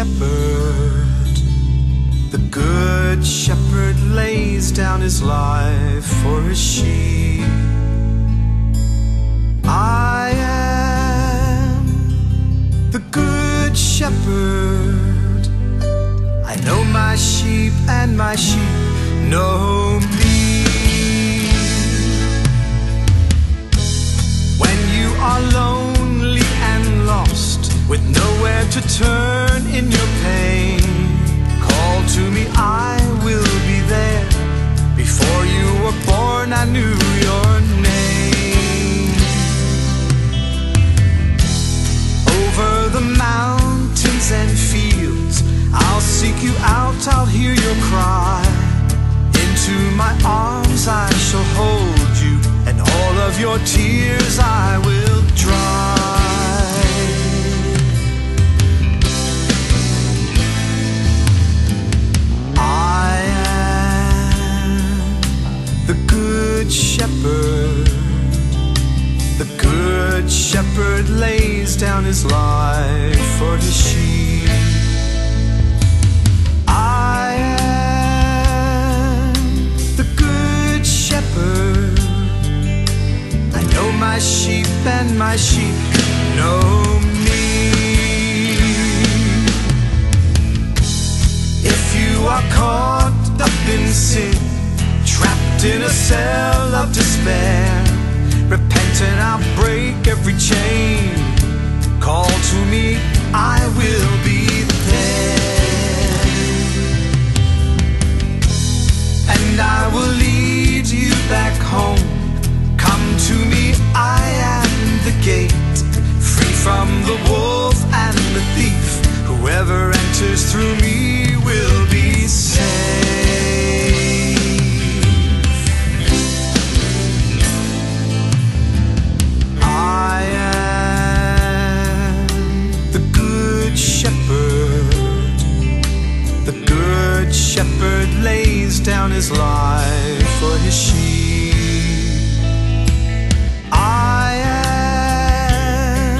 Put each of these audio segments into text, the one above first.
shepherd, the good shepherd lays down his life for his sheep. I am the good shepherd. I know my sheep and my sheep know tears I will dry. I am the good shepherd. The good shepherd lays down his life for his sheep. My sheep know me. If you are caught up in sin, trapped in a cell of despair, repent and I'll break every chain. Call to me, down his life for his sheep. I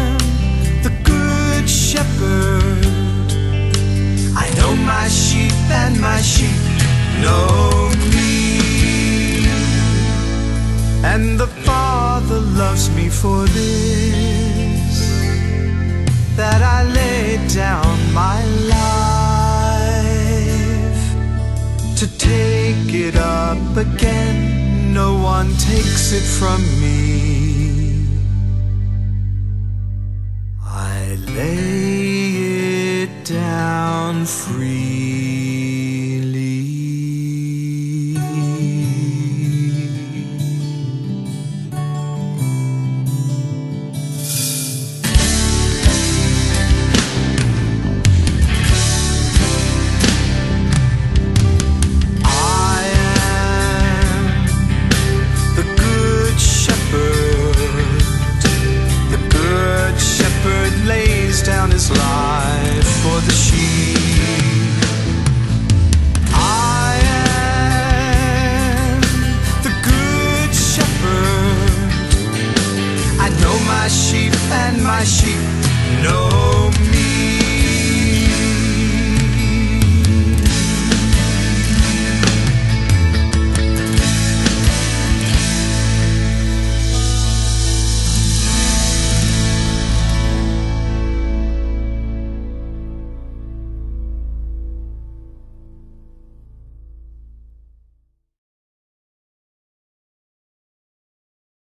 am the good shepherd. I know my sheep and my sheep know me. And the Father loves me for this again. No one takes it from me. I lay it down free.